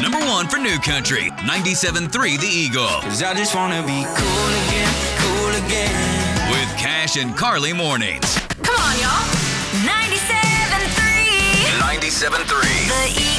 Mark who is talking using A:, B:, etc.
A: Number one for New Country, 97.3 The Eagle.
B: Cause I just wanna be cool again, cool again.
A: With Cash and Carly mornings.
C: Come on, y'all. 97.3
A: 97.3
C: The Eagle.